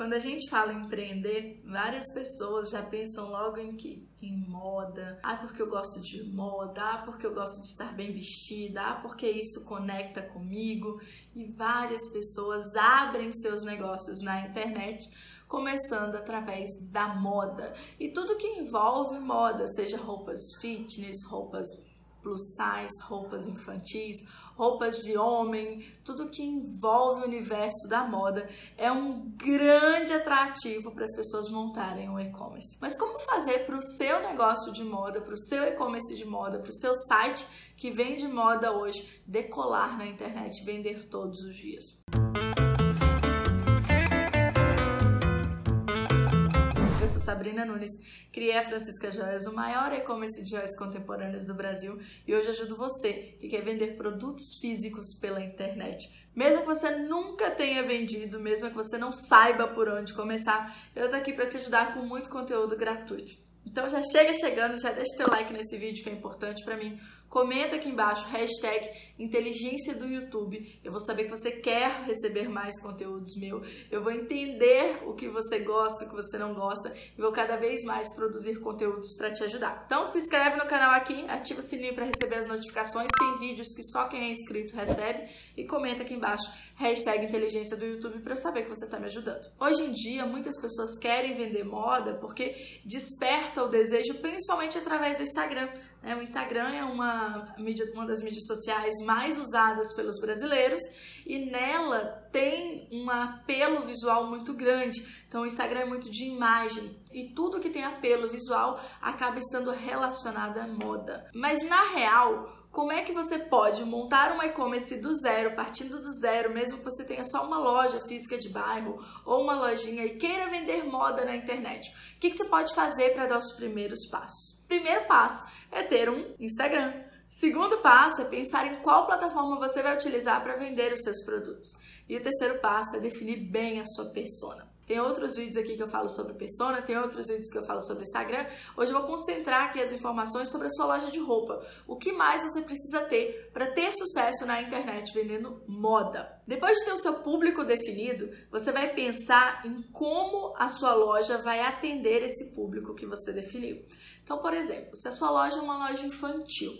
Quando a gente fala em empreender, várias pessoas já pensam logo em que? Em moda. Ah, porque eu gosto de moda. Ah, porque eu gosto de estar bem vestida. Ah, porque isso conecta comigo. E várias pessoas abrem seus negócios na internet começando através da moda e tudo que envolve moda, seja roupas fitness, roupas plus size, roupas infantis, roupas de homem, tudo que envolve o universo da moda é um grande atrativo para as pessoas montarem um e-commerce. Mas como fazer para o seu negócio de moda, para o seu e-commerce de moda, para o seu site que vende moda hoje decolar na internet, vender todos os dias? sou Sabrina Nunes, criei a Francisca Joias, o maior e-commerce de joias contemporâneas do Brasil, e hoje ajudo você que quer vender produtos físicos pela internet. Mesmo que você nunca tenha vendido, mesmo que você não saiba por onde começar, eu tô aqui para te ajudar com muito conteúdo gratuito. Então já chega chegando, já deixa teu like nesse vídeo que é importante para mim. Comenta aqui embaixo, hashtag inteligência do YouTube. Eu vou saber que você quer receber mais conteúdos meu. Eu vou entender o que você gosta, o que você não gosta e vou cada vez mais produzir conteúdos para te ajudar. Então se inscreve no canal aqui, ativa o sininho para receber as notificações. Tem vídeos que só quem é inscrito recebe e comenta aqui embaixo, hashtag inteligência do YouTube para eu saber que você está me ajudando. Hoje em dia, muitas pessoas querem vender moda porque desperta o desejo, principalmente através do Instagram. Né? O Instagram é uma, mídia, uma das mídias sociais mais usadas pelos brasileiros e nela tem um apelo visual muito grande. Então, o Instagram é muito de imagem e tudo que tem apelo visual acaba estando relacionado à moda. Mas na real, como é que você pode montar uma e-commerce do zero, partindo do zero, mesmo que você tenha só uma loja física de bairro ou uma lojinha e queira vender moda na internet? O que, que você pode fazer para dar os primeiros passos? Primeiro passo é ter um Instagram. Segundo passo é pensar em qual plataforma você vai utilizar para vender os seus produtos. E o terceiro passo é definir bem a sua persona. Tem outros vídeos aqui que eu falo sobre persona, tem outros vídeos que eu falo sobre Instagram. Hoje eu vou concentrar aqui as informações sobre a sua loja de roupa. O que mais você precisa ter para ter sucesso na internet vendendo moda? Depois de ter o seu público definido, você vai pensar em como a sua loja vai atender esse público que você definiu. Então, por exemplo, se a sua loja é uma loja infantil,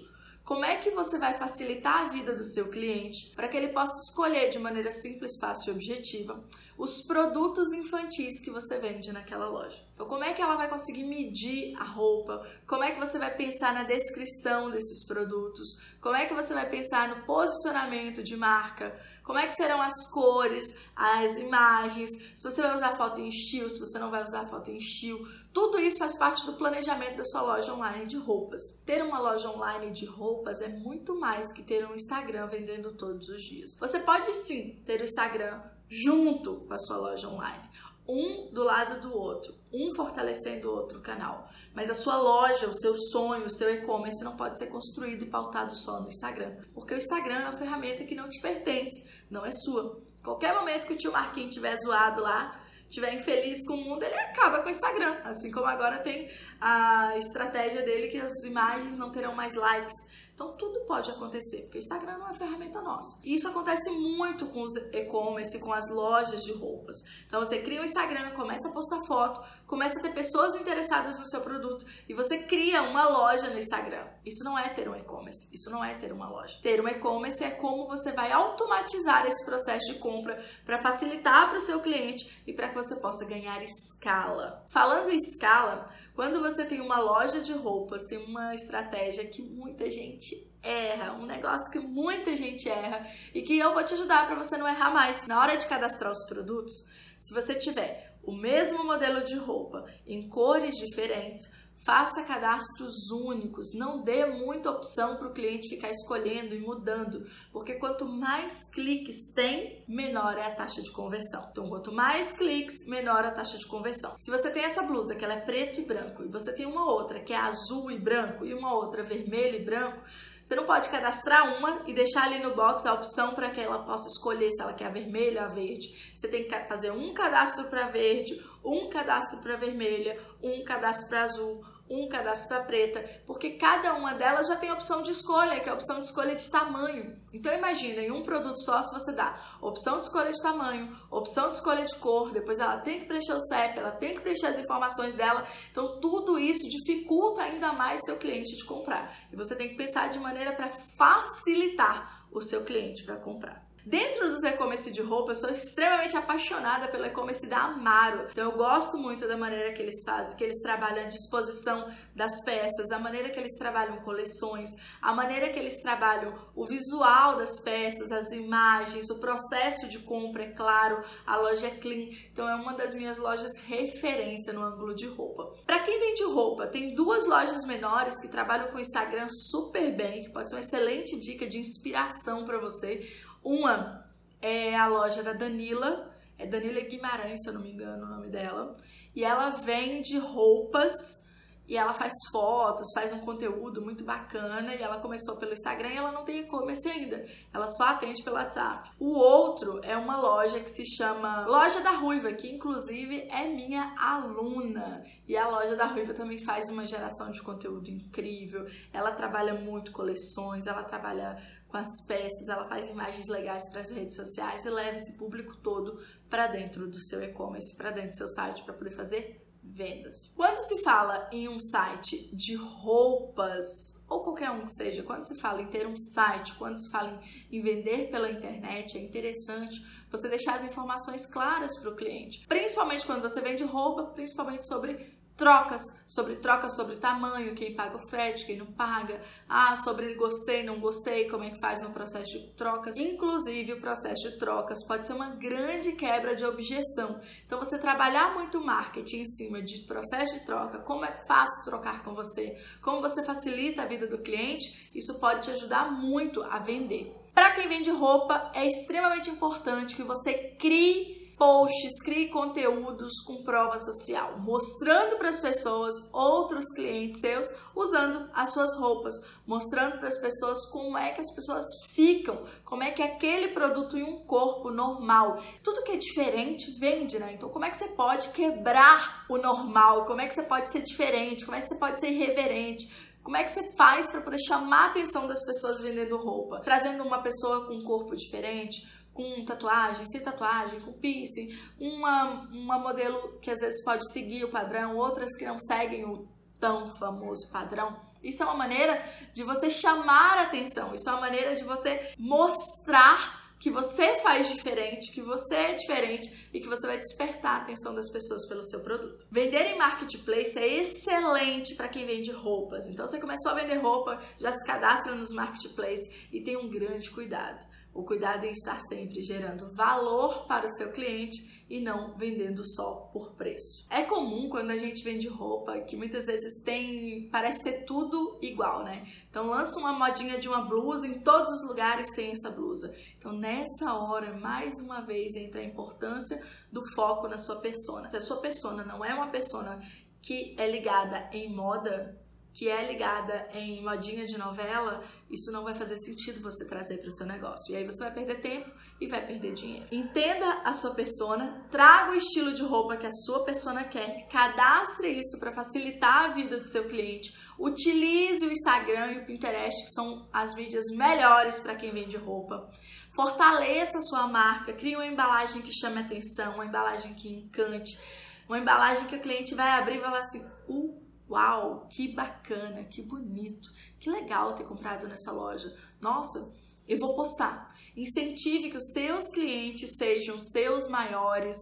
como é que você vai facilitar a vida do seu cliente para que ele possa escolher de maneira simples, fácil e objetiva os produtos infantis que você vende naquela loja? Então, como é que ela vai conseguir medir a roupa? Como é que você vai pensar na descrição desses produtos? Como é que você vai pensar no posicionamento de marca? Como é que serão as cores, as imagens? Se você vai usar foto em estilo, se você não vai usar foto em estilo, tudo isso faz parte do planejamento da sua loja online de roupas. Ter uma loja online de roupas é muito mais que ter um Instagram vendendo todos os dias. Você pode sim ter o Instagram junto com a sua loja online um do lado do outro, um fortalecendo o outro canal. Mas a sua loja, o seu sonho, o seu e-commerce não pode ser construído e pautado só no Instagram, porque o Instagram é uma ferramenta que não te pertence, não é sua. Qualquer momento que o tio Marquinhos tiver zoado lá, tiver infeliz com o mundo, ele acaba com o Instagram. Assim como agora tem a estratégia dele que as imagens não terão mais likes. Então tudo pode acontecer, porque o Instagram não é ferramenta nossa. E isso acontece muito com os e-commerce, com as lojas de roupas. Então você cria um Instagram, começa a postar foto, começa a ter pessoas interessadas no seu produto e você cria uma loja no Instagram. Isso não é ter um e-commerce, isso não é ter uma loja. Ter um e-commerce é como você vai automatizar esse processo de compra para facilitar para o seu cliente e para que você possa ganhar escala. Falando em escala, quando você tem uma loja de roupas, tem uma estratégia que muita gente erra, um negócio que muita gente erra e que eu vou te ajudar para você não errar mais. Na hora de cadastrar os produtos, se você tiver o mesmo modelo de roupa em cores diferentes, Faça cadastros únicos, não dê muita opção para o cliente ficar escolhendo e mudando, porque quanto mais cliques tem, menor é a taxa de conversão. Então, quanto mais cliques, menor a taxa de conversão. Se você tem essa blusa que ela é preto e branco e você tem uma outra que é azul e branco e uma outra vermelho e branco, você não pode cadastrar uma e deixar ali no box a opção para que ela possa escolher se ela quer a vermelha ou a verde. Você tem que fazer um cadastro para verde, um cadastro para vermelha, um cadastro para azul, um cadastro para preta, porque cada uma delas já tem opção de escolha, que é a opção de escolha de tamanho. Então imagina, em um produto só, se você dá opção de escolha de tamanho, opção de escolha de cor, depois ela tem que preencher o CEP, ela tem que preencher as informações dela. Então tudo isso dificulta ainda mais seu cliente de comprar. E você tem que pensar de maneira para facilitar o seu cliente para comprar. Dentro dos e-commerce de roupa, eu sou extremamente apaixonada pelo e-commerce da Amaro. Então eu gosto muito da maneira que eles fazem, que eles trabalham a disposição das peças, a maneira que eles trabalham coleções, a maneira que eles trabalham o visual das peças, as imagens, o processo de compra, é claro, a loja é clean. Então é uma das minhas lojas referência no ângulo de roupa. Para quem vende roupa, tem duas lojas menores que trabalham com o Instagram super bem, que pode ser uma excelente dica de inspiração para você. Uma é a loja da Danila, é Danila Guimarães, se eu não me engano o nome dela, e ela vende roupas e ela faz fotos, faz um conteúdo muito bacana e ela começou pelo Instagram e ela não tem e-commerce ainda. Ela só atende pelo WhatsApp. O outro é uma loja que se chama Loja da Ruiva, que inclusive é minha aluna. E a Loja da Ruiva também faz uma geração de conteúdo incrível. Ela trabalha muito coleções, ela trabalha com as peças, ela faz imagens legais para as redes sociais e leva esse público todo para dentro do seu e-commerce, para dentro do seu site para poder fazer vendas. Quando se fala em um site de roupas ou qualquer um que seja, quando se fala em ter um site, quando se fala em vender pela internet, é interessante você deixar as informações claras para o cliente, principalmente quando você vende roupa, principalmente sobre trocas, sobre trocas sobre tamanho, quem paga o frete, quem não paga, ah, sobre gostei, não gostei, como é que faz no processo de trocas. Inclusive, o processo de trocas pode ser uma grande quebra de objeção. Então, você trabalhar muito marketing em cima de processo de troca, como é fácil trocar com você, como você facilita a vida do cliente, isso pode te ajudar muito a vender. Para quem vende roupa, é extremamente importante que você crie posts, crie conteúdos com prova social, mostrando para as pessoas, outros clientes seus, usando as suas roupas, mostrando para as pessoas como é que as pessoas ficam, como é que aquele produto em um corpo normal, tudo que é diferente vende, né? Então, como é que você pode quebrar o normal? Como é que você pode ser diferente? Como é que você pode ser irreverente? Como é que você faz para poder chamar a atenção das pessoas vendendo roupa? Trazendo uma pessoa com um corpo diferente, com tatuagem, sem tatuagem, com piercing, uma, uma modelo que às vezes pode seguir o padrão, outras que não seguem o tão famoso padrão. Isso é uma maneira de você chamar a atenção, isso é uma maneira de você mostrar que você faz diferente, que você é diferente e que você vai despertar a atenção das pessoas pelo seu produto. Vender em marketplace é excelente para quem vende roupas. Então você começou a vender roupa, já se cadastra nos marketplace e tem um grande cuidado. O cuidado em estar sempre gerando valor para o seu cliente e não vendendo só por preço. É comum quando a gente vende roupa que muitas vezes tem, parece ter tudo igual, né? Então lança uma modinha de uma blusa, em todos os lugares tem essa blusa. Então nessa hora, mais uma vez, entra a importância do foco na sua persona. Se a sua persona não é uma persona que é ligada em moda, que é ligada em modinha de novela, isso não vai fazer sentido você trazer para o seu negócio. E aí você vai perder tempo e vai perder dinheiro. Entenda a sua persona, traga o estilo de roupa que a sua persona quer, cadastre isso para facilitar a vida do seu cliente. Utilize o Instagram e o Pinterest, que são as mídias melhores para quem vende roupa. Fortaleça a sua marca, crie uma embalagem que chame atenção, uma embalagem que encante, uma embalagem que o cliente vai abrir e falar assim: "Uh, Uau, que bacana, que bonito, que legal ter comprado nessa loja. Nossa, eu vou postar. Incentive que os seus clientes sejam seus maiores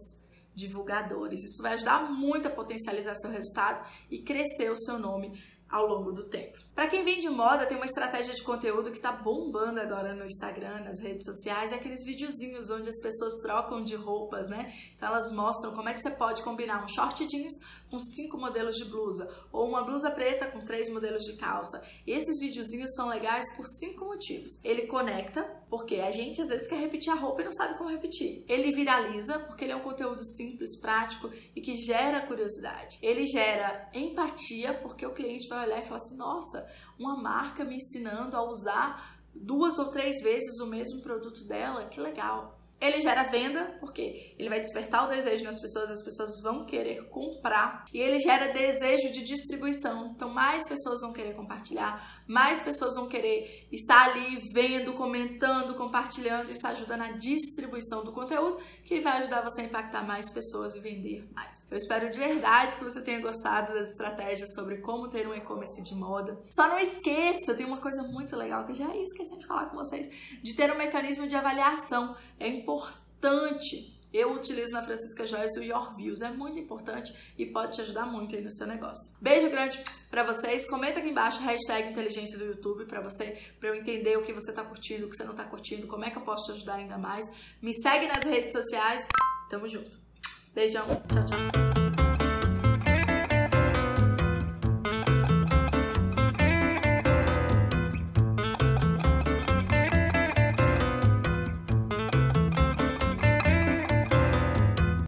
divulgadores. Isso vai ajudar muito a potencializar seu resultado e crescer o seu nome ao longo do tempo. Para quem vende moda, tem uma estratégia de conteúdo que está bombando agora no Instagram, nas redes sociais, é aqueles videozinhos onde as pessoas trocam de roupas, né? Então elas mostram como é que você pode combinar um short jeans com cinco modelos de blusa ou uma blusa preta com três modelos de calça. Esses videozinhos são legais por cinco motivos. Ele conecta, porque a gente às vezes quer repetir a roupa e não sabe como repetir. Ele viraliza, porque ele é um conteúdo simples, prático e que gera curiosidade. Ele gera empatia, porque o cliente vai olhar e falar assim: nossa, uma marca me ensinando a usar duas ou três vezes o mesmo produto dela, que legal. Ele gera venda, porque ele vai despertar o desejo nas pessoas, as pessoas vão querer comprar. E ele gera desejo de distribuição. Então, mais pessoas vão querer compartilhar, mais pessoas vão querer estar ali vendo, comentando, compartilhando. Isso ajuda na distribuição do conteúdo, que vai ajudar você a impactar mais pessoas e vender mais. Eu espero de verdade que você tenha gostado das estratégias sobre como ter um e-commerce de moda. Só não esqueça, tem uma coisa muito legal que eu já esqueci de falar com vocês, de ter um mecanismo de avaliação. É importante. Eu utilizo na Francisca Joyce o Your Views, é muito importante e pode te ajudar muito aí no seu negócio. Beijo grande para vocês. Comenta aqui embaixo hashtag inteligência do YouTube para você, para eu entender o que você tá curtindo, o que você não tá curtindo, como é que eu posso te ajudar ainda mais. Me segue nas redes sociais. Tamo junto. Beijão. Tchau, tchau.